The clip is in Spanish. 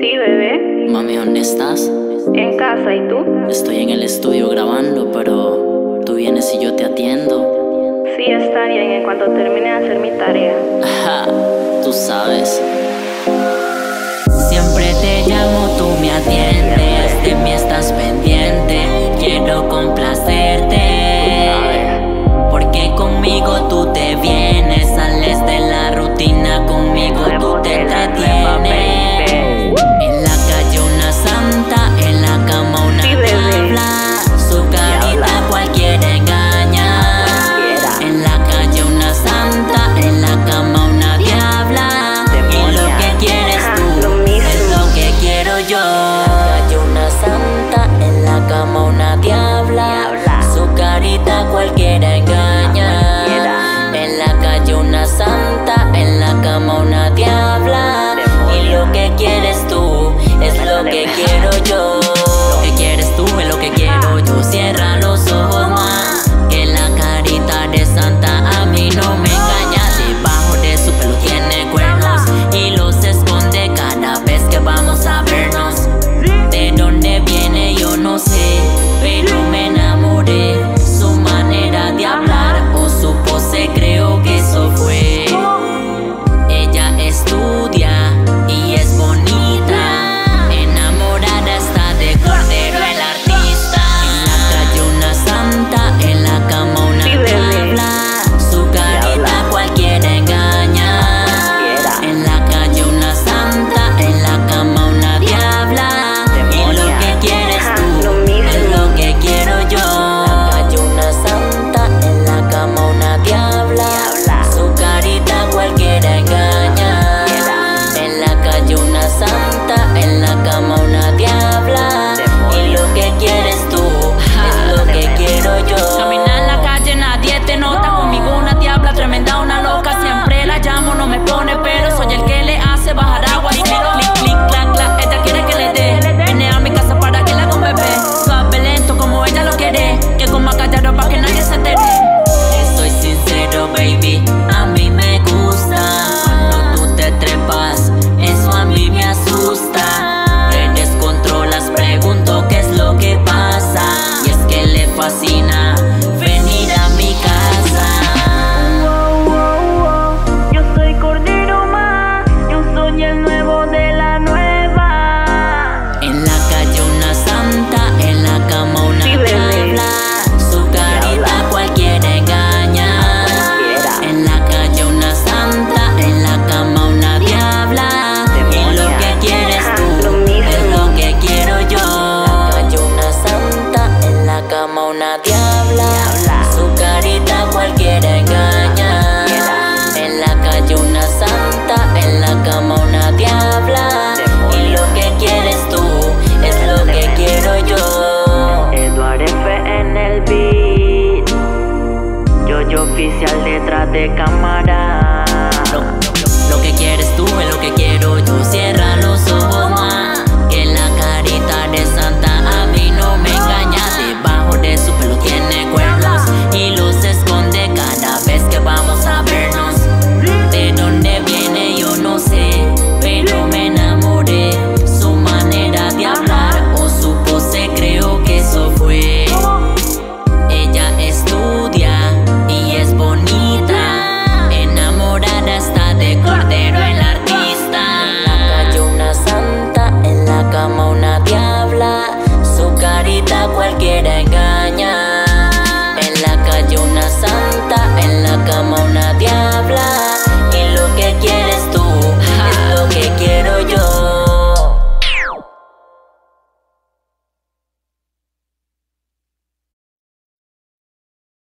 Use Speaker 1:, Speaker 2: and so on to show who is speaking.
Speaker 1: Sí, bebé.
Speaker 2: Mami, ¿dónde estás?
Speaker 1: En casa, ¿y tú?
Speaker 2: Estoy en el estudio grabando, pero tú vienes y yo te atiendo.
Speaker 1: Sí, está bien, en cuanto termine de hacer mi tarea.
Speaker 2: Ajá, tú sabes. Siempre te llamo, tú me atiendes, de mí estás pendiente, quiero complacer fascina. cámara. Lo,
Speaker 1: lo,
Speaker 2: lo que quieres tú es lo que quieres.